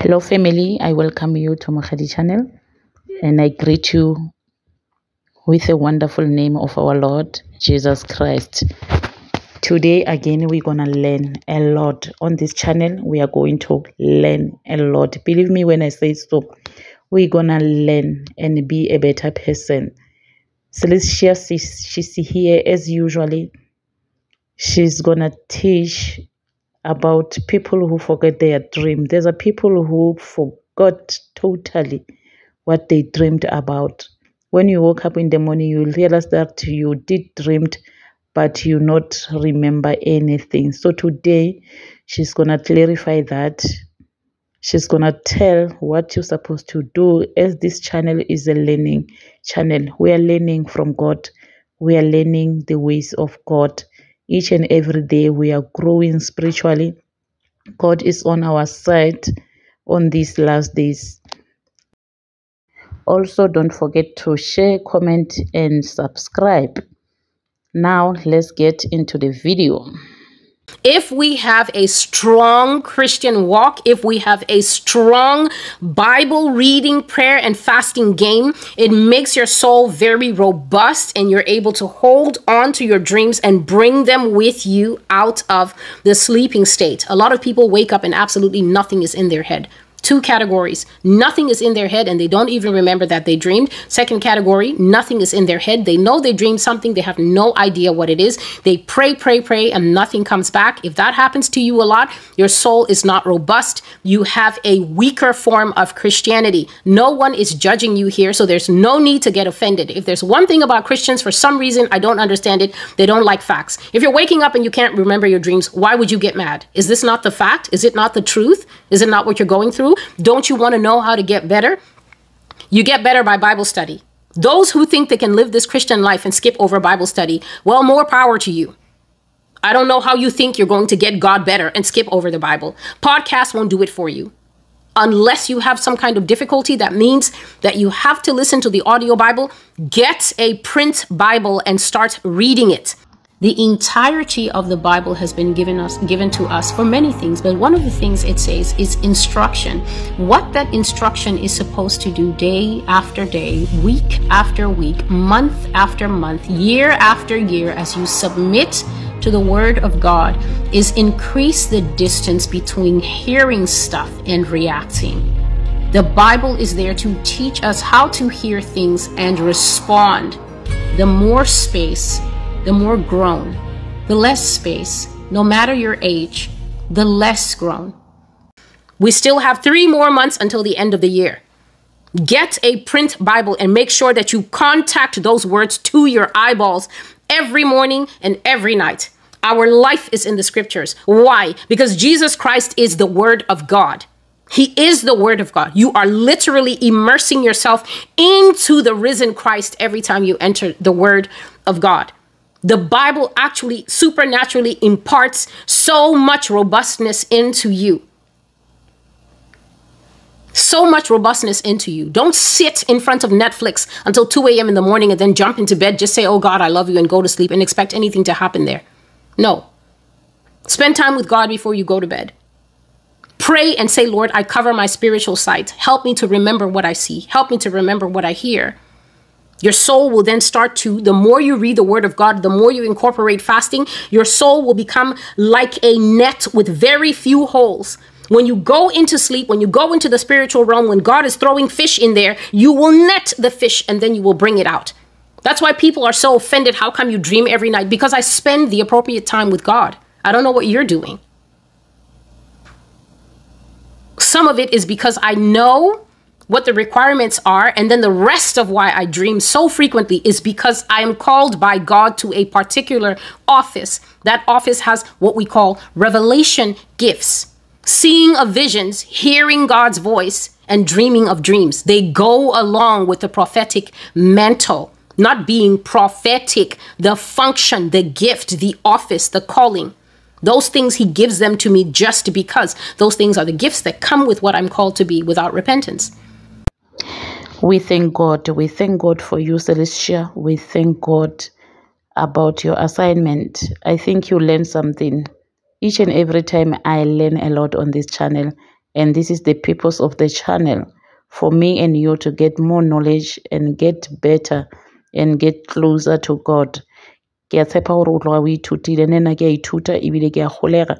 Hello, family. I welcome you to Mokgadi channel and I greet you with the wonderful name of our Lord Jesus Christ. Today, again, we're going to learn a lot on this channel. We are going to learn a lot. Believe me when I say so, we're going to learn and be a better person. Celestia, she's here as usually. She's going to teach about people who forget their dream. There's a people who forgot totally what they dreamed about. When you woke up in the morning, you realize that you did dreamed, but you not remember anything. So today, she's gonna clarify that. She's gonna tell what you're supposed to do. As this channel is a learning channel, we are learning from God. We are learning the ways of God each and every day we are growing spiritually. God is on our side on these last days. Also, don't forget to share, comment, and subscribe. Now, let's get into the video. If we have a strong Christian walk, if we have a strong Bible reading, prayer, and fasting game, it makes your soul very robust and you're able to hold on to your dreams and bring them with you out of the sleeping state. A lot of people wake up and absolutely nothing is in their head. Two categories. Nothing is in their head and they don't even remember that they dreamed. Second category, nothing is in their head. They know they dreamed something. They have no idea what it is. They pray, pray, pray, and nothing comes back. If that happens to you a lot, your soul is not robust. You have a weaker form of Christianity. No one is judging you here, so there's no need to get offended. If there's one thing about Christians, for some reason, I don't understand it, they don't like facts. If you're waking up and you can't remember your dreams, why would you get mad? Is this not the fact? Is it not the truth? Is it not what you're going through? Don't you want to know how to get better? You get better by Bible study. Those who think they can live this Christian life and skip over Bible study, well, more power to you. I don't know how you think you're going to get God better and skip over the Bible. Podcasts won't do it for you. Unless you have some kind of difficulty, that means that you have to listen to the audio Bible. Get a print Bible and start reading it. The entirety of the Bible has been given us given to us for many things, but one of the things it says is instruction. What that instruction is supposed to do day after day, week after week, month after month, year after year as you submit to the word of God is increase the distance between hearing stuff and reacting. The Bible is there to teach us how to hear things and respond. The more space the more grown. The less space, no matter your age, the less grown. We still have three more months until the end of the year. Get a print Bible and make sure that you contact those words to your eyeballs every morning and every night. Our life is in the scriptures. Why? Because Jesus Christ is the Word of God. He is the Word of God. You are literally immersing yourself into the risen Christ every time you enter the Word of God the Bible actually supernaturally imparts so much robustness into you. So much robustness into you. Don't sit in front of Netflix until 2 a.m. in the morning and then jump into bed, just say, Oh God, I love you, and go to sleep and expect anything to happen there. No. Spend time with God before you go to bed. Pray and say, Lord, I cover my spiritual sight. Help me to remember what I see. Help me to remember what I hear. Your soul will then start to, the more you read the word of God, the more you incorporate fasting, your soul will become like a net with very few holes. When you go into sleep, when you go into the spiritual realm, when God is throwing fish in there, you will net the fish and then you will bring it out. That's why people are so offended. How come you dream every night? Because I spend the appropriate time with God. I don't know what you're doing. Some of it is because I know what the requirements are. And then the rest of why I dream so frequently is because I am called by God to a particular office. That office has what we call revelation gifts seeing of visions, hearing God's voice, and dreaming of dreams. They go along with the prophetic mantle, not being prophetic, the function, the gift, the office, the calling. Those things he gives them to me just because those things are the gifts that come with what I'm called to be without repentance. We thank God. We thank God for you, Celestia. We thank God about your assignment. I think you learn something. Each and every time I learn a lot on this channel. and this is the purpose of the channel for me and you to get more knowledge and get better and get closer to god ke tshepa gore o tloga o ithutile le nna ke a ithuta ebile ke a golega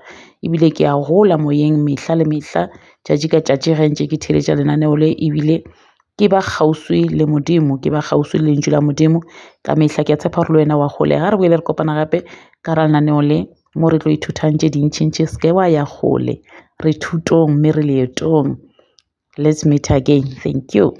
ebile ke a gola moyeng mehla le mehla tšatši ka tšatši ke theletša lenaneo le ebile ke ba kgauswi le modimo ke ba kgauswi le lentšu la modimo ka mehla ke a tshepa gore le wena wa golega ga re boele re kopana gape ka ra lenaneo le mo re tlo ithutang tše dintšintši seke wa ya gole. Re thutong mme re leetong. Let's meet again. Thank you